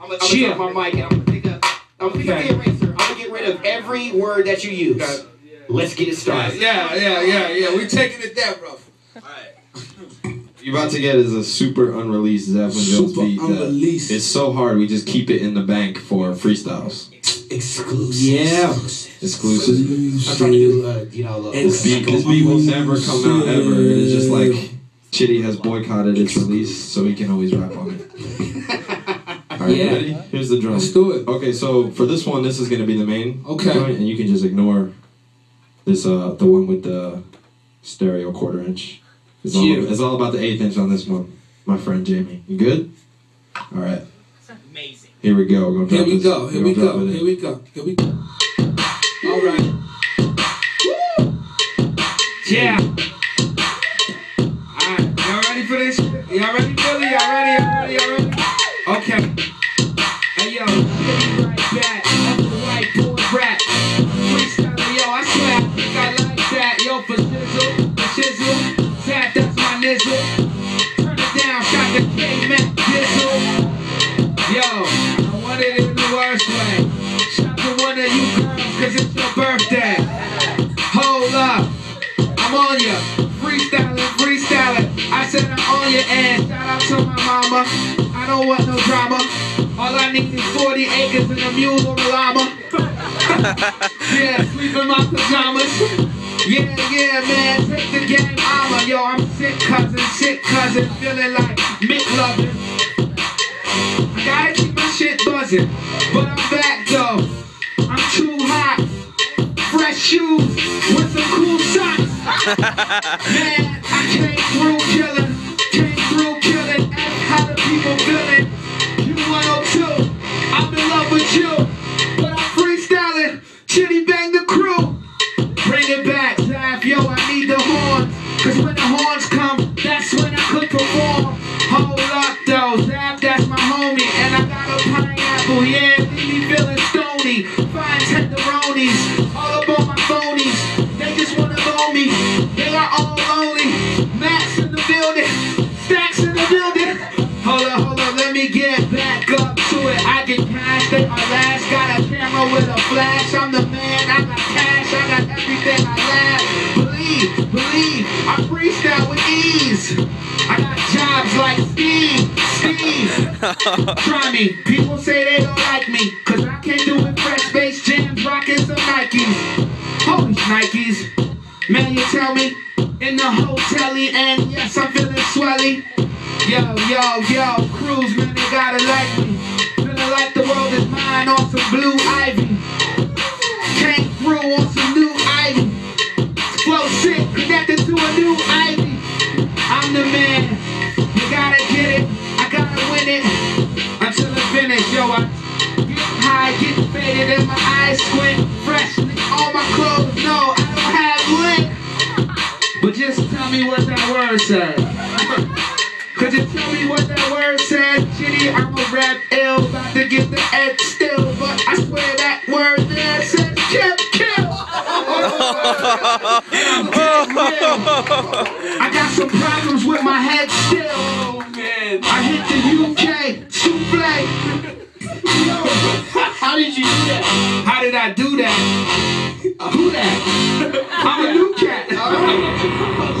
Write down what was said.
I'm gonna, I'm gonna drop my mic and I'm gonna pick up. I'm gonna pick up the eraser. I'm gonna get rid of every word that you use. Okay. Let's get it started. Yeah, yeah, yeah, yeah. We're taking it that rough. All right. You about to get is a super unreleased Xaphoon Jones Super beat. that unreleased. It's so hard. We just keep it in the bank for freestyles. Exclusive. Yeah. Exclusive. I'm trying to do, uh, you know, a little. This beat, this beat will never come out ever. It's just like Chiddy has boycotted its release, so he can always rap on it. All right, Yeah. ready? Here's the drum. Let's do it. Okay, so for this one, this is gonna be the main Okay. joint, and you can just ignore this, uh, the one with the stereo quarter inch. It's all, Yeah. it's all about the eighth inch on this one, my friend Jamie. You good? All right. Amazing. Here we go. We're gonna Here we this. go. We're Here we gonna drop go. Here we go. Here we go. All right. Yeah. Alright, y'all ready for this? Y'all ready, Billy? Y'all ready? Y'all ready? Y'all ready? Okay. Cause it's your birthday. Hold up. I'm on ya, said I'm on your ass. Shout out to my mama. I don't want no drama. All I need is 40 acres and a mule or a llama. yeah, sleep in my pajamas. Yeah, yeah, man, take the game armor. Yo, I'm sick cousin, sick cousin, feeling like Mick Lovin'. I gotta keep my shit buzzing, but I'm back shoes with some cool socks. Man, I came through killing, came through killing. Ask how the people feeling. Q102, I'm in love with you, but I'm freestyling. Chiddy Bang the crew. Bring it back, Zap, yo, I need the horns. Cause when the horns come, that's when I could perform. Hold up though, Zap, that's my homie. And I got a pineapple, yeah, leave me feeling stony. Fine tenderonis, With a flash. I'm the man, I got cash, I got everything I laugh. Believe, believe, I freestyle with ease. I got jobs like Steve, Steve. Try me, people say they don't like me. Cause I can't do it fresh space jams, rocking some Nikes. Holy Nikes. Man, you tell me, in the hotel and yes, I'm feeling swelly. Yo, yo, yo, cruise, man, they gotta like me. Like the world is mine on some blue ivy. Came through on some new ivy. Flow sick, connected to a new ivy. I'm the man, you gotta get it, I gotta win it. Until I finish, yo, I get high, get faded, and my eyes squint. Fresh, all my clothes, no, I don't have lit. But just tell me what that word said. Could you tell me what that word said? Chiddy, I'm a rap ill, about to get the Ed still, but I swear that word there says kill, kill. I'm getting real. I got some problems with my head still. Oh man. I hit the UK, souffle. How did you do that? How did I do that? Who that? I'm a new cat.